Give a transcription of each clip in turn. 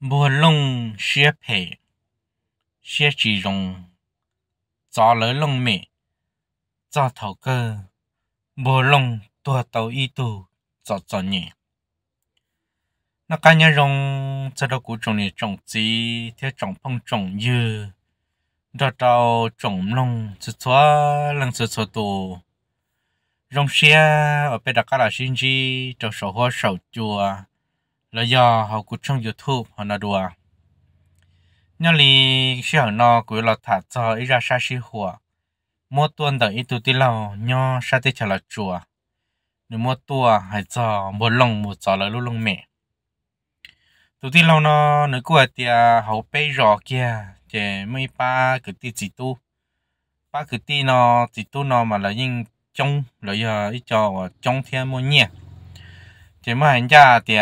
mùa lông xia phê xia chỉ rong gió lỡ lông mẹ gió thầu cơ mùa lông tua tàu y tu gió gió nhẹ nó cá nhân rong cho đó cú trồng này trồng gì theo trồng phong trồng dư đó tàu trồng lông cho xóa lăng cho xóa tu rong xia ở bên đó là sinh chi cho sổ hoa sầu chùa là do họ cũng trong youtube họ nói đùa. Nhưng lì khi họ nó cũng là thả cho ít ra xa xí hùa. Mua tuần đợi ít tu tí lâu, nhớ xa tí chả là chùa. Nếu mua tua hay cho một lồng một cho là lúc lồng mẹ. Tu tí lâu nó nếu của tia họ bê rõ kia chỉ mấy ba cái tí chỉ tu. Ba cái tí nó, chỉ tu nó mà là những trong là giờ ít cho trong thêm mua nhẹ chỉ mà anh cha thì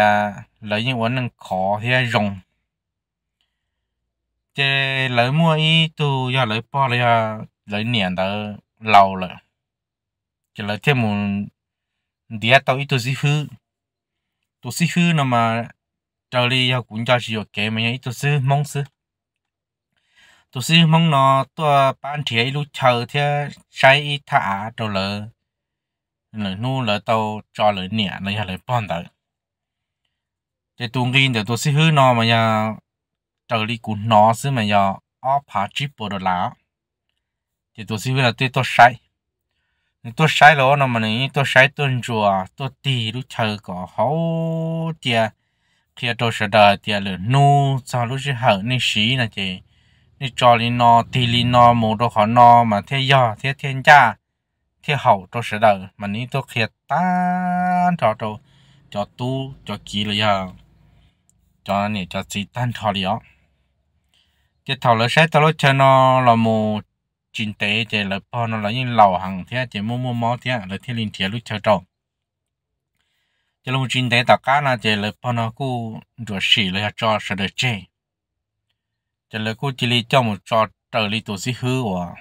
lấy những vấn năng khó thì rồng chỉ lấy mua ít tu giờ lấy bao lấy lấy niệm lâu rồi chỉ lấy thêm một địa tàu ít tu sĩ hư tu hư nó mà trở đi giờ cũng cho sử dụng cái mà ít tu sư mong sư tu sư mong nó tua bán thiệt lúc chờ thì sai thả rồi là là nu là tàu, cho là nhẹ là là bọn đó để tung kia để tôi sẽ hư nó mà nhà trở đi cũng nó xứ mà nhà ở phá chip bộ đồ lá. thì tôi sẽ hứa là tôi tôi sai tôi sai rồi nó mà này tôi sai tuần chùa tôi đi lúc chờ có hậu tia khi tôi sẽ đợi tia là nu, sau lúc sẽ hở nên xí là chị nên cho lên nó thì lên nó một đồ khó nó mà thế giờ thế thiên cha thế hậu cho sẽ đợi mà ní tôi khi tan cho cho cho tu cho kỹ là giờ cho nè cho chỉ tan cho thọ liao cái thọ là sẽ tao cho nó là một chính tế chỉ là bao nó là những lầu hàng thế chỉ mua mua mó thế là thiên linh thiệt lúc chờ trâu chỉ là một chính tế tất cả là chỉ là bao nó cũng rửa xỉ là cho sẽ được chơi chỉ là cũng chỉ là cho một cho trở lại tổ sĩ hư và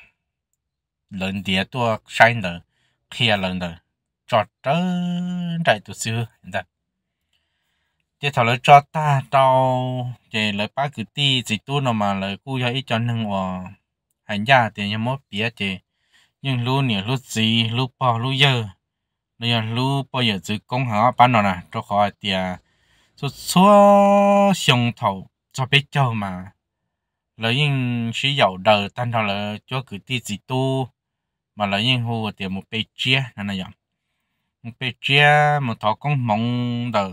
lần địa tua sai nữa kia lần nữa cho trớ lại tu sư hư chế thảo lời cho ta tao chế lời ba cái ti chỉ tu nó mà lời cu cho ít cho nâng hòa hành gia thì như mốt bía chế nhưng lu nhiều lu gì lu bao lu dơ bây giờ lu bao giờ chỉ công họ bán nó nè cho khỏi tiền số số xong thầu cho biết cho mà lời nhưng sử dụng đời tan thảo lời cho cái ti chỉ tu mà là những hồ thì một bê chia là này vậy một bê chia, một thọ con mong đờ.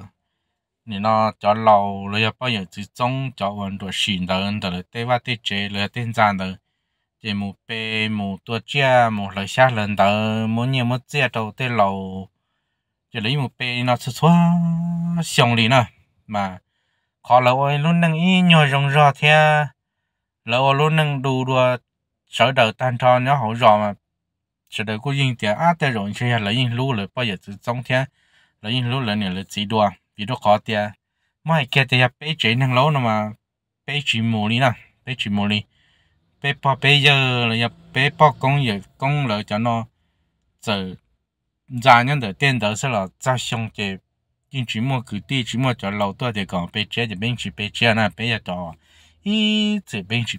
Nên nó cho lâu rồi bao giờ chỉ trong cho hoàn đồ xin đờ đờ là tê va tê chế là tên giàn đờ. Thì một bê một tua chia một lời xác lần đờ một nhiều một chia đầu tê lâu chỉ lấy một bê nó xuất xuất xong đi nữa mà khó lâu ấy luôn đang ý nhồi rong rò theo lâu luôn đang đù đồ sở đời tan cho nó hậu rò mà chỉ được có yên tiền à tại rồi chơi là yên lú rồi giờ từ trong thiên là yên lú là nên là chỉ đua mà hay kia tiền bé chế năng mà bé chỉ mù đi nè bé chỉ mù đi bé bỏ bé giờ là bé bỏ công công lợi cho nó giờ ra nhân được tiền đó sẽ là ra xong chế nhưng chỉ mua cứ đi chỉ cho lâu tôi thì còn bé chế thì bên chỉ bé chế nè bé giờ đó ý chỉ bên chỉ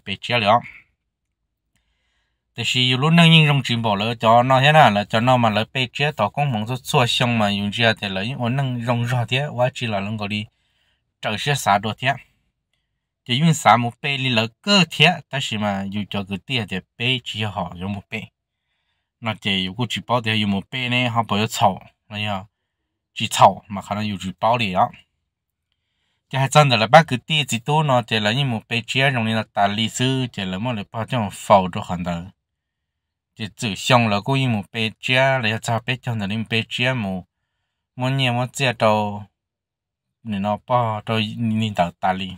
thì chỉ lúc nâng nhìn trong chuyện bỏ lỡ cho nó thế nào cho nó mà lỡ bê chế tỏ con mong số xua xong mà dùng chia thì lấy ổn nâng rong rõ thế, quá chỉ là lưng gọi đi. Trở sẽ xả đồ thế. Dùng xả một bê đi lỡ cơ thế, ta chỉ mà dùng cho cái tiền thì bê chỉ họ dùng một bê nó chỉ dùng cái thì dùng một bê họ bảo chậu là nhá chỉ mà khả năng dùng chỉ bảo đi á chỉ hay chân là bác cái tiền chỉ tôi là những một bê chế trong này là tài lý sư, chỉ là một là bao trong phẫu hàng đời chỉ tự xong là cô một bé chia là cho bé trong là nên bé chia một một nhà một chia đầu nên nó bỏ rồi nên tạo ta li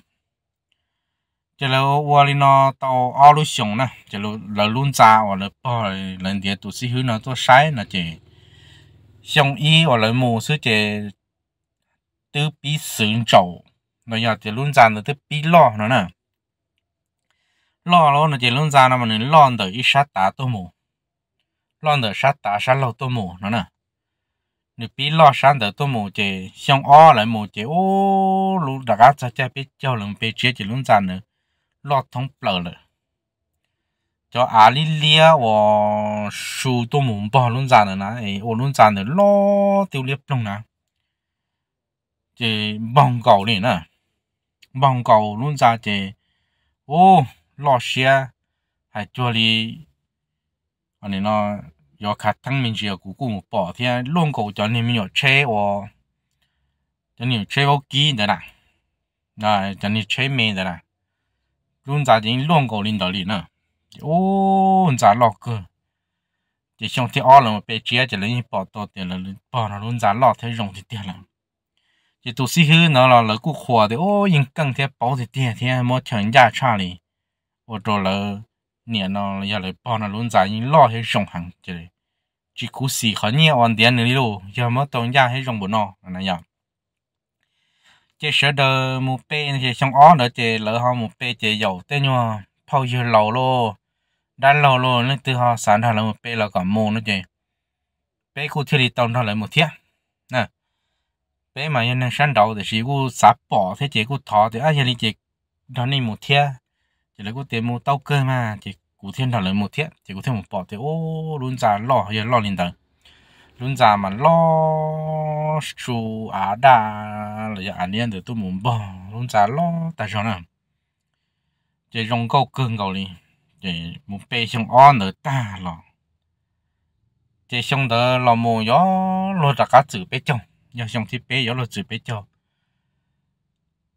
chỉ là qua li nó tàu ao lu xong nè chỉ là là luôn hoặc là bỏ lần địa tụ sĩ hứa nó tôi sai là chỉ xong y hoặc là mù sứ chỉ từ bí sử chậu nó giờ chỉ luôn ra nó từ bí lo nó nè lo nó chỉ luôn ra nó mà nên lo ít sát tá tôi mù lon đờ sát tả sát lâu tô mù nó nè nếu bị lo sáng đờ tô mù chè xong o lại mù chè ô lũ đã gắt cho cha bị cho lần bị chết chỉ lún chân nữa lo thông bờ rồi. cho à li lia và su tô mù bỏ lún chân nữa nè ô lún chân nữa lo tiêu liếp luôn nè chè bong cầu này nè bong cầu lún chân chè ô lo xe hay cho đi อันนี้เนาะ เนี่ยนออย่าเลยปอนลุ้นใจยิ่งล่อให้จงหังจะเลยจีกูสีเขาเนี่ยอ่อนเดียนนี่ลูอย่ามาตรงย่าให้จงบนนอนะอย่าเจเสดมูเป้เจชงอ้อเนเจเลอฮามูเป้เจเหยาเต้ยัวพอเยอเหล่าโลด้านเหล่าโลนั่นตือฮาสารทางเราเป้เราก็มูนั่นเจเป้กูที่รีตองทางเราหมดเทียนะเป้มายังนั่งชั้นเดาแต่ชีกูสับปอเทเจกูทอแต่อาเยลิเจตอนนี้หมดเทีย chỉ lấy có tiền mua tàu cơ mà chỉ cụ thiên thảo lấy một thiết chỉ cụ thiên một bỏ thì, ô, luôn già lo giờ lo lên tầng luôn già mà lo chú à đa là giờ anh em được tôi muốn bỏ, luôn già lo tại sao nào. Chỉ rong câu cưng câu đi chỉ một bê xong on nữa ta lo. Chỉ xong đó là một gió, lo ra cá chữ bê chồng giờ xong thì bê gió lo chữ bê chồng.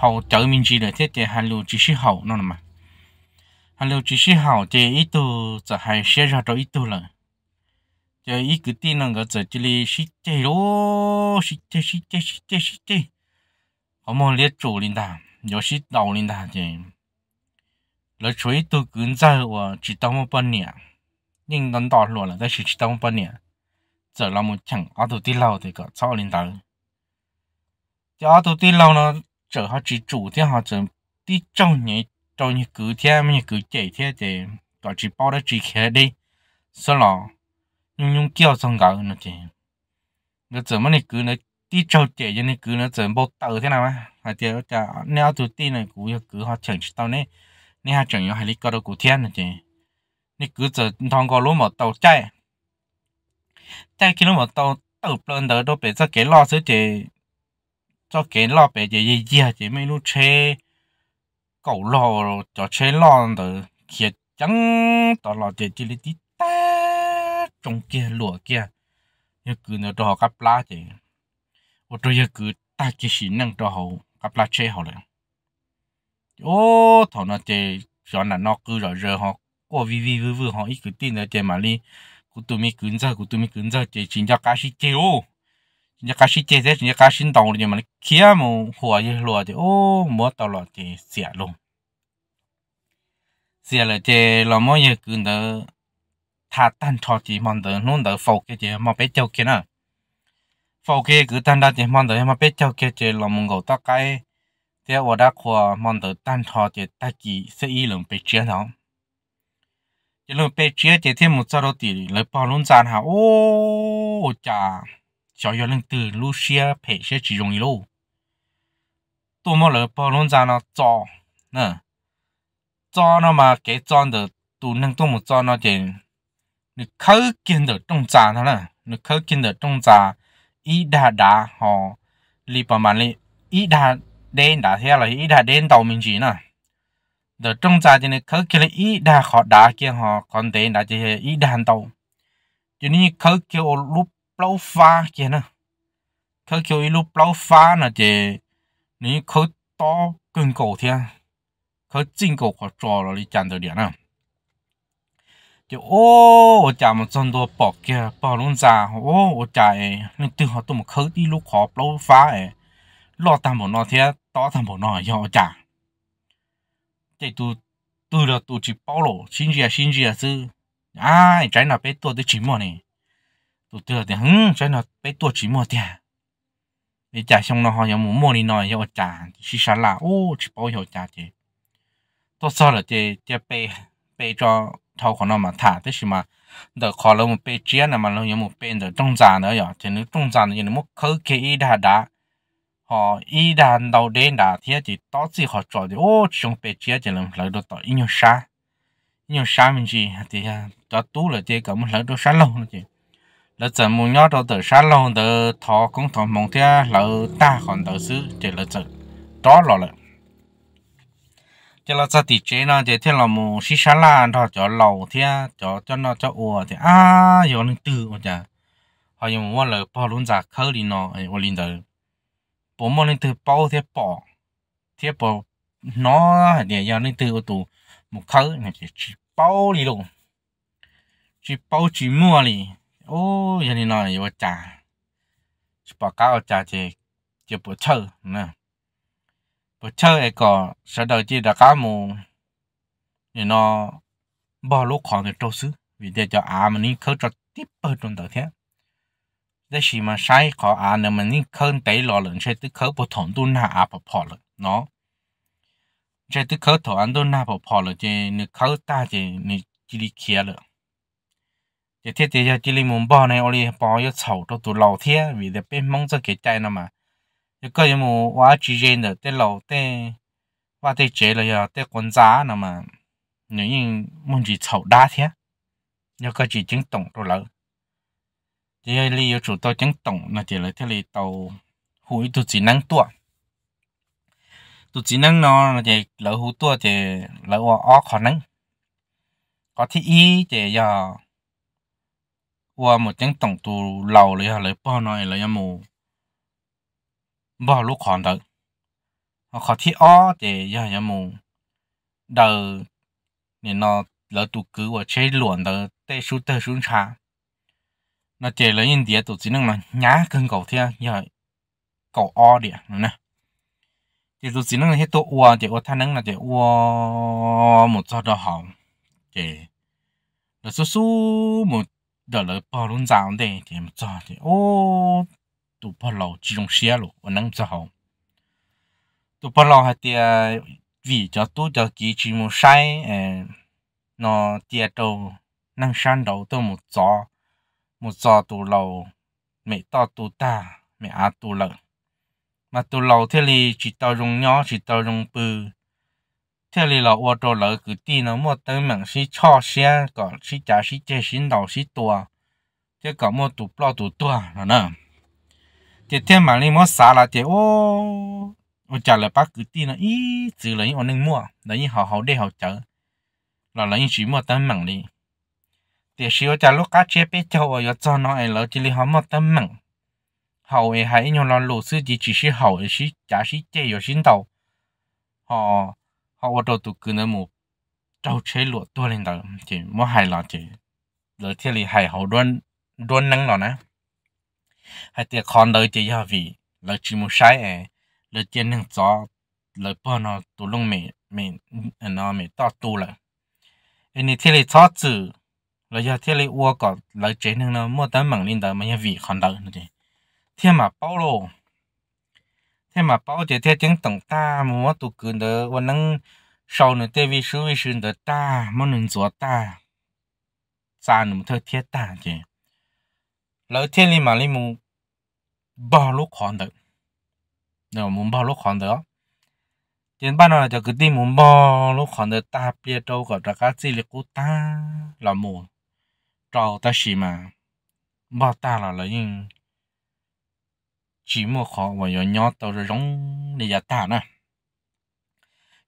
hậu chợ mình chỉ để thiết chế hai lưu chỉ sĩ hậu nó mà. Hai lưu chỉ sĩ hậu chế ít tu giờ hai xe ra cho ít tu là giờ ít cứ tin nó cái giờ chỉ là sĩ chế đó sĩ chế sĩ chế sĩ chế sĩ chế họ muốn liệt chủ linh sĩ đầu linh ta chế là chủ ít tu cứ ra và chỉ tao một bên nhiêu nhưng đón đỏ luôn là tại chỉ tao một bên nhiêu giờ là một chẳng ở tu tí lâu thì có sao linh ta giờ ở tu tí lâu nó trở họ chỉ chủ thì họ chỉ đi trong nhỉ trong như cứ thế mà như cứ chạy thế thì chỉ bao đó chỉ khé đi sau đó nhung nhung kêu xong cả nó chứ nó giờ mà này cứ nó đi trong chạy cho nên cứ nó giờ bao tờ thế nào mà hay thì cho nếu tụi tin này cứ cứ họ chẳng chỉ tao này nếu họ chẳng có hay lý có đâu cụ thiên này chứ nên cứ giờ thằng có lúc mà tàu chạy chạy khi lúc mà tàu tàu lên đó đâu bị cho cái lo chứ thì cho cái lo bé gì gì gì chỉ mấy lúc chơi cậu lo cho chơi lo từ kia chẳng tao lo chỉ chỉ đi ta trong kia lúa kia như cứ nó cho họ cắp lá chứ ô tôi giờ cứ ta chỉ xin năng cho họ cắp lá chơi họ rồi ô thằng nó chơi cho nó nó cứ rồi rồi họ qua vi vi vi vi họ ít cứ tin là chơi mà đi cụ tụi mình cứ ra cụ tụi mình cứ ra chơi chính cho cá sĩ chơi ô nhà cá sĩ chết, nhà cá sĩ tàu nhưng mà kia mà hoa gì lúa thì ô mua tàu lúa thì xỉa luôn. Xỉa là chế là mỗi nhà cứ đỡ thà tan cho thì mong đỡ nôn đỡ phâu cái gì mà bé châu kia nè. Phâu kia cứ tan ra thì mong đỡ mà bé châu kia chế là mong cầu tao cái thế ở đó khoa mong đỡ tan cho thì ta chỉ sẽ ý lượng bé nó chế lượng bé chế chế thêm một giờ đầu lấy bao luôn gian hả? Ô chà cho Lucia phải sẽ nè nó mà cái nó thì nó nó theo là đầu mình chỉ nè được trong thì nó khâu kiến ít đa họ đa kia họ còn đen đa thì ý đa đầu cho nên khâu ô lúc bao pha chị nè. Khởi kiểu lúc bao pha nè chị ní khởi to cưng cổ thia khởi chính cổ của trò rồi đi chăn được điện nè chị ô ô chả một chân đồ bỏ kia, bỏ luôn ra ô ô chả ấy. Nên từ họ tụi một khởi đi lúc khó bao pha ấy. Lo tam bộ nó thia to tam bộ nó yo chả. Chị tụi tụi là tụi chỉ bao lộ, xin gì à xin gì à chứ. Ai, trái nào bé tôi tới chỉ mà này tụt tựa thì hứng cho nó bé tuột chỉ mua tiền để trả xong nó họ nhà mua đi nói cho trả chỉ sợ là ô chỉ bao giờ trả chứ tôi sợ là chứ chứ bé bé cho thâu của nó mà thả, thế mà đỡ khó lâu một bé chia mà lâu nhà một bé đỡ trong già nữa rồi thì nó trong già thì nó mất khứ khi ý đã đã họ ý đã đầu đến đã thì đó gì họ cho thì ô chúng bé chia thì làm lại được tội ý nhau xa nhau xa mình gì? Thì à, đó tú là chứ cả một lần đó xa lâu nữa là giờ mua nhau đâu từ sáng lâu từ thọ cũng thọ mong thế là ừ, ta còn đầu xứ, chỉ là giờ đó là cho là sao thì chế nó thì thế là mua xí sáng là đó cho lâu thế cho cho nó, cho ua thì à giờ nó từ ở nhà họ dùng mua là bao luôn giả khơi đi nó ấy ở linh đời bố mua lên từ bao thế bỏ thế bỏ nó, để giờ lên từ ở tù, một khơi này chỉ bao đi luôn. Chỉ bao chỉ mua đi โอ้ยนี่หน่อยว่าจ่าสปอก้าจ่าเจเจ็บปวดเชอนะปวดเชอไอ้ก่อสะดจีดาก้ามูนี่ยนอบ่ลูกของเนี่ยโตซื้อวิธีจะอามันนี่เขาจะติดเปิดตรงตัวแท้ได้ชีมาใช้ขออาเนี่ยมันนี่เขินเตะหล่อเหลืองใช้ตึกเขาปวดถอนตุน้าอาพอพอเลยเนาะใช้ตึกเขาถอนตุน้าพอพอเลยเจนึกเขาตาเจนึกจิริเคียเลย giờ thiết thì giờ chỉ li muốn bỏ này, oli bỏ yêu sầu đó tụ lâu thiết vì để bên mong cho cái trái nó mà. Giờ có những mù quá chỉ riêng được lâu để quá để chế là giờ để quan giá nó mà. Nếu như muốn chỉ sầu đa thiết giờ có chỉ chứng tổng đó lỡ. Giờ li yêu chủ tôi chứng tổng là chỉ là thế li tàu hủy tụ chỉ năng tua. Tụ chỉ năng nó là chỉ lỡ hủy tua thì lỡ ở khó năng. Có thi ý thì giờ ว่าหมดจังต้องตูเราเลยฮะเลยป้อน้อยเลยยังมูบ่ลูกขอนเด้อขอที่อ้อเดี๋ยวยังมูเด้อเนี่ยเนาะแล้วตูคือว่าใช้หลวนเด้อแต่ชุดเด้อชุดชา那这了印第都只能嘛，伢跟狗天要狗อ้อเดียวนะ这都只能迄多窝，这我他能那这窝冇做得好，这那叔叔冇。 đó là bao luôn dạo đây thì mà cho thì ô tụ bao lâu chỉ dùng xe luôn và nâng cho hậu tụ bao lâu hay thì vì cho tụ cho kỹ chỉ một sai nó tiệt đầu nâng san đầu tôi một gió một gió tụ lâu mẹ to tụ ta mẹ á tụ lợn mà tụ lâu thế thì chỉ tao dùng nhỏ chỉ tao dùng bự thế thì là ô tô lỡ cứ đi nó mua tới mạng sĩ cho xe còn xí trả xí chế xí đầu xí tua thế có mua tụ bao tụ tua rồi nè thế thêm mà đi mua xả là thế ô ô trả lại bác cứ đi nó ý chỉ là những nên mua là những họ họ để họ chở là là chỉ mua tới mạng đi thì xíu trả lúc cá chế bé châu ở cho nó ấy là chỉ là họ mua tới mạng hậu ấy hay nhau là lũ sư chỉ chỉ hậu ấy xí trả xí chế ở xí đầu họ họ ở đâu tụ cứ nó một trâu chế lụa tua lên đó chỉ mua hai là chỉ rồi thế lý hai hậu đoan đoan năng rồi nè hai tiệc con đời chỉ do vì là chỉ một sai ấy là tiền năng gió là bao nó tụ lông mẹ mẹ nó mẹ to tụ lại anh đi thế thì cho chữ là giờ thế thì uo có là chế năng nó mua tấm bằng lên đó mà vì con đời nữa thế mà bao lô thế mà bao thì thế tiếng tổng ta mua tụ cứ đó và nâng sau nữa thế vì sự vì sự đó ta mà ta. Xa nữa thôi thiết ta chứ. Lỡ thiên li mà li mu bao lúc khoản được nếu muốn bao lúc khoản được tiền ban đầu là cho cái đi muốn bao lúc khoản được ta biết đâu có ra cái gì là của ta là mù. Trâu ta xì mà, bao ta là là những chỉ một họ và giờ nhỏ tàu rồi giống để giả ta nè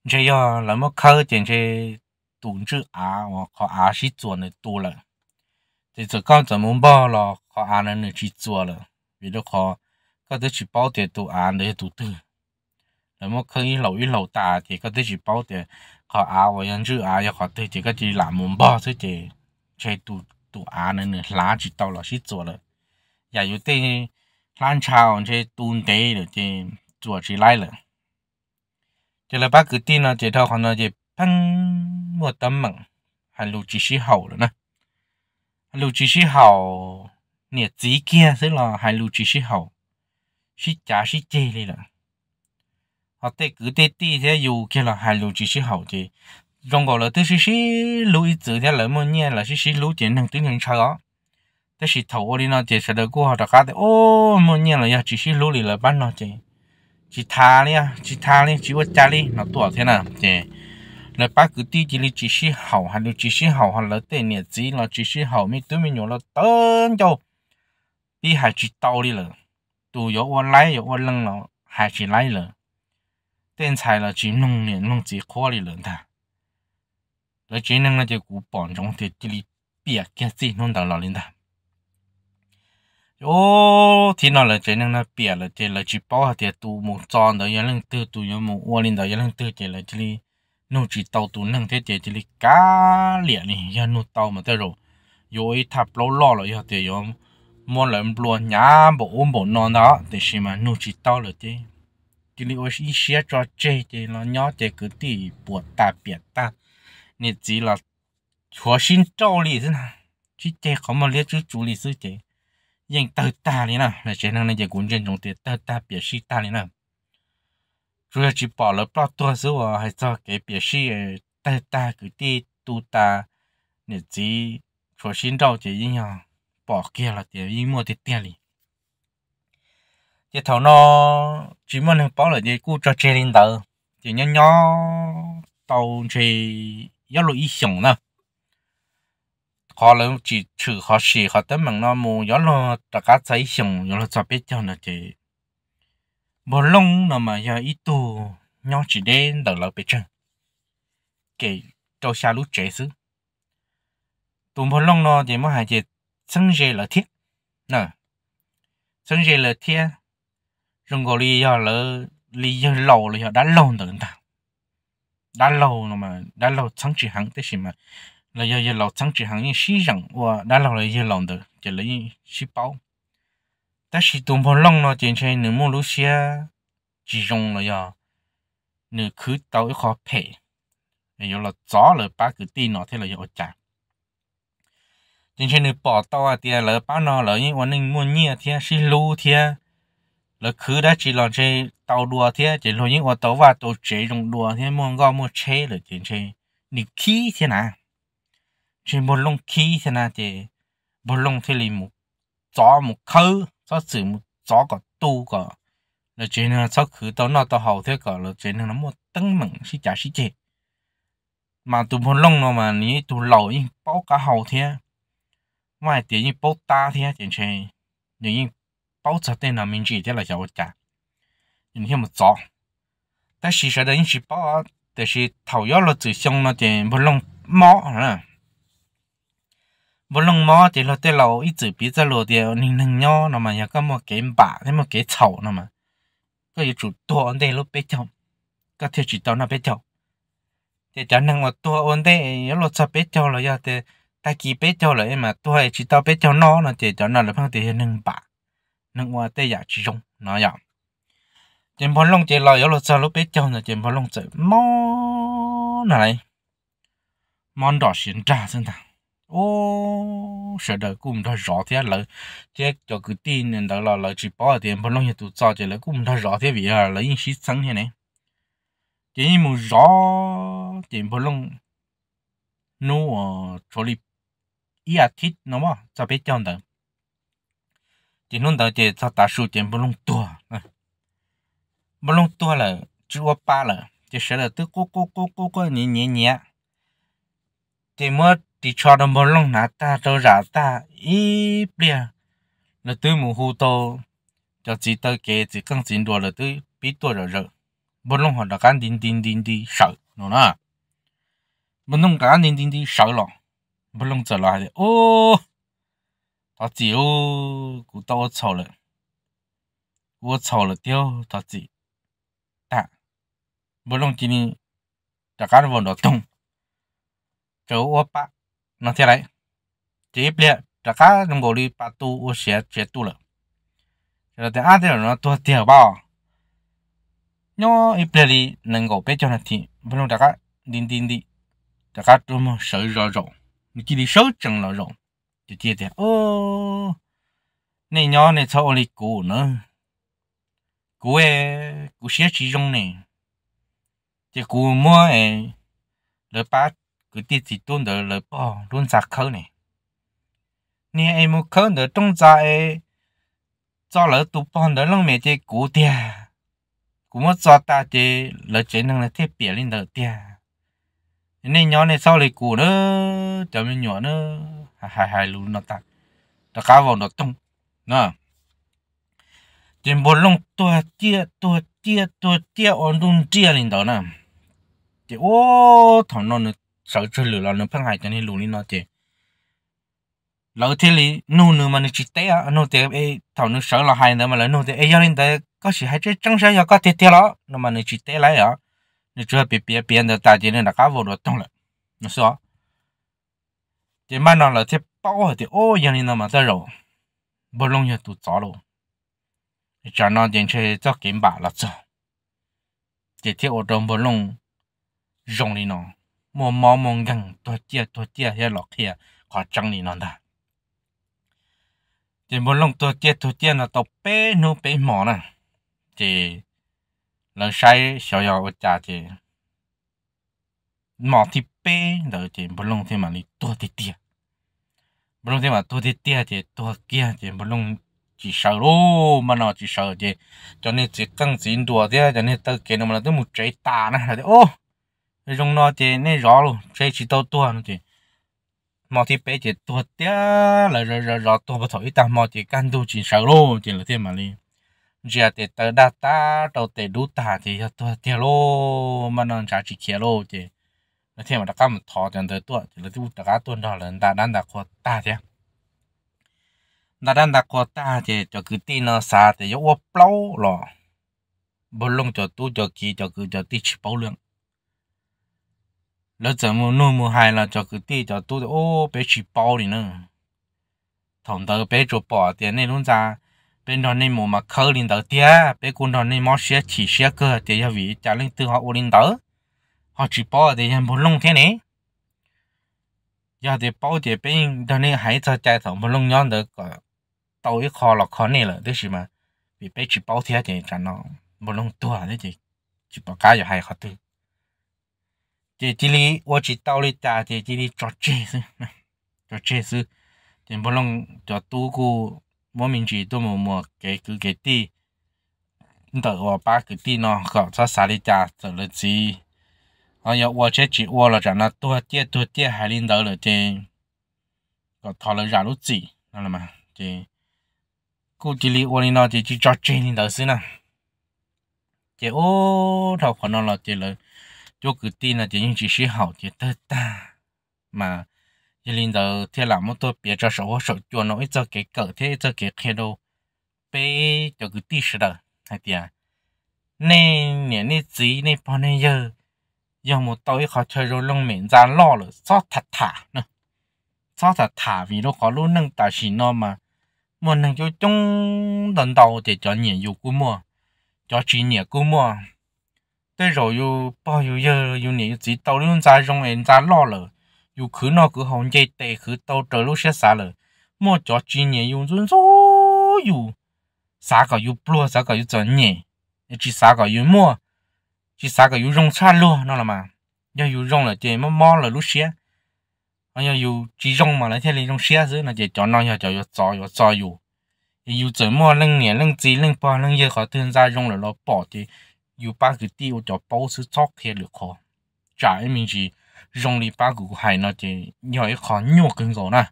chỉ giờ là một khâu tiền chỉ tụng chữ á và họ á chỉ chuẩn được tu rồi thì giờ con giờ muốn bao là họ á nên chỉ chuẩn rồi vì đó họ có thể chỉ bảo tiền tu á để tu tư là một khâu ít lẩu ít lẩu ta thì có thể chỉ bảo tiền họ á và nhân chữ á và họ thì chỉ có chỉ làm muốn bao thôi chỉ chỉ tu tu á nên là chỉ tàu là chỉ chuẩn rồi giả dụ tên lan chào chế tuôn tế rồi chế chùa chỉ lại rồi chế là bác cứ tin nó, chế thao còn nó chế phân một tấm mộng hành lục chỉ sĩ hậu rồi nè hành lục chỉ sĩ hậu nhiệt chỉ kia sẽ là hành lục chỉ sĩ hậu. Sĩ trả sĩ chê đi rồi họ tế cứ tế tì thế, dù kia là hành lục chỉ sĩ hậu chế trong gọi là tư sĩ sĩ lũ ý tử thế là một nhiên là sĩ sĩ lũ chế năng tư nhân sao đó cái xịt thầu đi nó chỉ sẽ được cô họ đã cá thì ô một nhiên là chỉ xịt lũ lì là bán nó chỉ chỉ thà đi chỉ thà đi chỉ vất cha đi nó tuổi thế nào chỉ là ba cứ tí chỉ là chỉ xịt hậu hay là chỉ xịt hậu hoặc là tên nhiệt gì là chỉ xịt hậu mi tôi mi nhổ là tên cho đi hay chỉ tàu đi là tù yếu ô lái yếu ô lưng là hay chỉ lái là tên xài là chỉ nông nghiệp nông chỉ khó đi lớn ta là chỉ nông là chỉ cú bọn trong thì chỉ biết cái gì nông đầu là lên ta 他。哦，听到了，只能那别了，这了只包的都木装的，也能得都有木窝里的也能得这了这里。弄只刀都能得这这里咖喱哩，也弄刀嘛得肉，有一塔老老了，要得有。mua lợn bùa nhá bộ ôm bộ non đó để xem mà nuôi chỉ tao là thế thì liệu ý xia cho chơi thì nó nhỏ thì cứ Đi ta chỉ tơ ta lý năng trong tiền tơ ta biệt sĩ ta lý chủ yếu chỉ bỏ lỡ bao tua số à hay cho cái biệt sĩ tơ ta cứ đi tu ta. Nè chỉ chúa xin trâu chơi như nhau. Bỏ kia là tiền ý mua tiền tiền lý thì thầu nó chỉ muốn bảo là gì cú cho chơi lên đầu thì nhỏ nhỏ tàu thì yếu lối họ là chỉ trừ khó xì khó tới mình nó mù gió lo tất cả gió lo cho biết cho nó thì một lông nó mà giờ ít tu nhỏ chỉ đến đầu là biết chân kể cho xa lúc trẻ xứ. Tụm một lông nó thì mới hai chỉ sân dê là thiết. Nè sân dê là thiết, rừng gò lý giờ là lý giờ lâu là giờ đã lâu rồi ta. Đã lâu nó mà đã lâu chẳng chỉ hắn tới gì mà là do giờ lâu chẳng chỉ hàng những sĩ rằng và đã lâu là giờ lòng được chỉ lấy những sĩ bảo ta sĩ tụng phong long nó trên trên nửa mua lúa xia chỉ dùng là do nửa khứ tàu khó phe rồi là gió là ba cái tin nó thế là do chả trên trên nửa bỏ tàu à thì là ba nó là những quan ninh mua nhia thì sĩ lưu thì là khứ đã chỉ là chơi tàu đùa thế chỉ là những quan tàu và tàu chế dùng đùa thế mua ngon mua chế là chỉ chơi nửa khí thế nào chỉ một lông khí thế nào thì một lông thế là một gió một khâu gió sử một gió có tu có là chỉ là sau cứ tàu nó tàu hậu thế cả là chỉ là nó một tấn mừng xí chả xí chế mà tụ một lông nó mà ní tụ lẩu những bao cả hậu thế ngoài tiền những bao ta thế chỉ chơi những bao giờ tên là mình chỉ thế là cháu cả nhưng hiếm một gió但是说的你是包但是头要了最凶了点不弄猫 บลงมอจีเราแต่เราอีจือปีจะโลเดียวนิ่งหนึ่งย่อนะมาอยากก็มาเก็บบ่าให้มาเก็บเฉานะมาก็อยู่จุดตัวอันเดียเราไปเจ้าก็เที่ยวจุดตัวน่ะไปเจ้าแต่จะนั่งว่าตัวอันเดียเราจะไปเจ้าเราอยากแต่ตะกี้ไปเจ้าเลยมาตัวไอ้จุดตัวไปเจ้าน้อนะเจ้าจะนั่นเราเพิ่งเที่ยวหนึ่งบ่าหนึ่งว่าแต่อยากจุดงนะอย่างเจมพอลงเจเราอยากเราจะเราไปเจ้านะเจมพอลงเจมอไหนมอนดอเสียนจ้าซึ่งต่าง ô sợ đời cũng đã rõ thế là chứ cho cái tin nên đó là chỉ bỏ tiền phong long tụ cho chỉ là cũng đã rõ thế vì là lấy sĩ sống thế này. Chỉ một rõ tiền phong long nó cho đi ý à thích nó mà, cho biết châu đó chỉ luôn đầu chỉ cho ta số tiền bông lông tua. Bông lông tua là chú ba là, chỉ sợ là tức cố cố cố cố cố nhẹ nhẹ nhẹ. Chỉ mới thì cho đồng bộ lông nát ta, cho rả ta ít bia là tôi mù hù tô, cho chỉ tơ kê chỉ cần xin đùa là tôi biết tôi rồi rồi bộ lông họ đã cán đinh đinh đinh đi sợ, nó nè bộ lông cán đinh đinh đi sợ rồi bộ lông trở lại ô ta chỉ ô cụ tao chầu rồi ô chầu rồi tiêu ta chỉ ta bộ lông chỉ đã gắn vào nó tung chỗ ô bạc nó thế này chỉ biết là các đồng đi bắt tu ô xe chết tu rồi rồi thì ăn theo nó tua tiền bao. Nhớ ít biết đi, nâng cổ bé cho nó thì vẫn luôn các đinh đinh đi. Các chúng mà sợ rõ rõ chỉ đi sợ chẳng rõ rõ thì tiếc thì ô này nhớ này sao lại cũ nữa? Cũ ấy cũ xe chỉ dùng này thì cũ mua ấy rồi bắt cứ tiết chỉ tuôn đỡ lời bỏ luôn giặc khâu này. Nè, em mua khâu đỡ trong giá ấy cho lỡ tụ bỏ đỡ lòng mẹ chơi cũ tiền cũ mua cho ta chơi lỡ chế năng là thiết biệt lên đỡ tiền nên nhỏ này sau lại cũ nữa cho mình nhỏ nữa. Hai hai luôn nó ta. Ta cá vào nó tung. Nè. Trên bồn lông tua chia tua chia tua chia, ổn đun chia lên đó nè. Thì ô, thằng nó nữa sợ chơi lửa là nó phăng hại cho nên lùi nó chứ lỡ thế lý, nô nữa mà nó chỉ té à nô té ấy thằng nó sợ là hai nữa mà lỡ nô té ấy cho nên té có sự hay chơi trăng sáng có té té đó. Nó mà nó chỉ té lại à nó chưa bị bị bị được ta chỉ nên là cá vô được tông lại. Nó sao thì mà nó là thế bao thì, ô cho nên nó mà tới rồi. Bố lông giờ tụt gió rồi cho nó đến chơi cho kiếm bạc là cho thì thế ô trong bố lông rong đi nó mua mò mong gần tua chia tua chia hay lọt kia họ trăng đi nó đã thì bố lông tua chia tua chia nó tàu bé nu bé mỏ nè thì lần sai小小的价钱，毛的bé rồi thì bố lông thì mà đi tua thì tiền bố lông thì mà tua thì tiền thì tua kia thì bố lông chỉ sợ lô mà nó chỉ sợ thì cho nên chỉ cần dính đùa thế cho nên tao kia nó mà tôi một trái tà nè là ô Rong nó thì nên rõ luôn chơi chỉ tao tua nó thì mà thì bé thì tua tiếc là rồi rồi rồi tua bắt thổi ta mà thì căn tu chỉ sợ luôn thì là thế mà đi giờ thì tao đã ta đầu thì đủ ta thì tua tiếc luôn mà nó chả chỉ kia luôn thì là thế mà đã cầm thò chân tới tua thì là tu đã cá tuần đó là đã đang đã qua ta thế đã đang đã qua ta thì cho cứ tin nó xa thì yếu bao rồi bốn lông cho tu cho kia cho cứ cho tí chỉ bao lượng lỡ giờ mua nuôi mua hai là cho cứ tí cho tu ô, bé chỉ bao đi nữa. Thằng đó bé cho bỏ tiền này luôn ra. Bên đó này mua mà khơi lên đầu tiền bé cũng đó này mua xe chỉ xe cơ thì giờ vì trả lên từ họ ô lên đầu họ chỉ bỏ thì em bố lông thế này. Giờ thì bao thì bên đó này hay cho chạy thằng bố lông nhon được tàu ít khó là khó này là đấy gì mà. Vì bé chỉ bao thế thì chẳng nó một lông tua đấy thì chỉ bảo cá giờ hay khó tư thì chỉ li 我只到了家thì chỉ li cho chế sư cho chế sư thì một lông cho tu cu mỗi mình chỉ tu một một cái cứ cái đi đợi 我把个地呢搞在啥里家走了机，哎呀，我这只我了，让那多点多点还领导了的，搞讨了让路子，知道吗？这。cô chỉ li ôn nó thì chỉ cho trên lên đầu xí nè chỉ ô thầu của nó là chỉ là cho cứ tin là chỉ những chỉ sĩ hậu chỉ tơ ta mà chỉ lên đầu thì làm một tôi biết cho số số cho nó ít cho cái cỡ thế cho cái kia đâu bé cho cứ tin sự đó hay tiệt nên nè nè gì nè bao nè giờ giờ một tối họ chơi rồi lông miệng ra lo rồi xót thật thả nè xót thật thả vì nó có lúc nâng tài xí nó mà một năng cho trong đần đầu để cho nhẹ yêu cú mua cho chỉ nhẹ cú mua tới rồi yêu bao nhiêu giờ yêu chỉ tàu luôn ra rong em ra lo lờ yêu cứ nó cứ hồng dây tệ cứ tàu trở lúc xe xa lờ mua cho chi dân số yêu xa cả yêu bùa xa cả yêu chân chỉ xa cả yêu mua chỉ xa cả yêu rong xa luôn nó là mà giờ yêu rong là chơi mà mò là anh giờ yêu chỉ mà lại thế xe chứ là chỉ cho nó giờ cho yêu cho yêu cho yêu yêu chơi mua lưng nhẹ lưng chỉ lưng bò lưng giờ khỏi thương ra rong là nó bỏ thì 有把个地我叫包是早开了靠，假一名是用里把个海那的要一靠肉更高呢，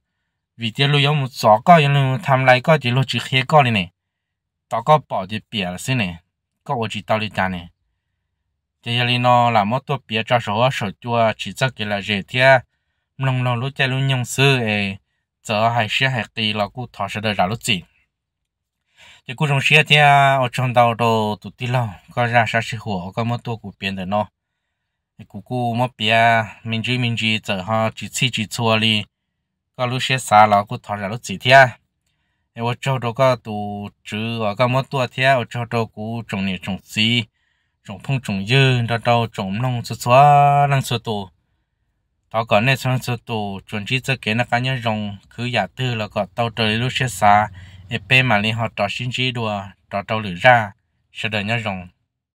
vì thế lúc ông gió có những lúc tham lại có thì lúc chỉ hết có này này, đó có bỏ thì bịa là thế này, có ở chỉ tao đi cha này, thì giờ nó là một tổ bịa cho số số chua chỉ cho cái là gì thế lòng lòng lúc chạy lúc nhung sư ấy giờ hay sẽ hay kỳ là cụ thọ sẽ được ra lúc gì Chỉ cụ trong xe thì ở trong đầu đồ tụt tí lâu có ra sao sẽ hồ có mất tua của biển được nó cú cú mất bia mình chỉ mình chỉ giờ họ chỉ chỉ chỉ chua đi có lúc xe xa là cũng thọ ra lúc gì thế em ở trong đó có tụ chữ ở có mất tua thế ở trong đó cú trồng nhiều trồng gì trồng phong trồng dư đó đâu trồng nông số số năng số tụ đó còn này sang số tụ chuẩn chỉ cho cái nó cá nhân rồng cứ giả tư là có tàu trời lúc xe xa em bé mà lên họ trò xin chỉ đùa trò tàu lửa ra sẽ đợi nhau rồng.